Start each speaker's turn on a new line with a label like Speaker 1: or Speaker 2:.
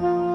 Speaker 1: Bye.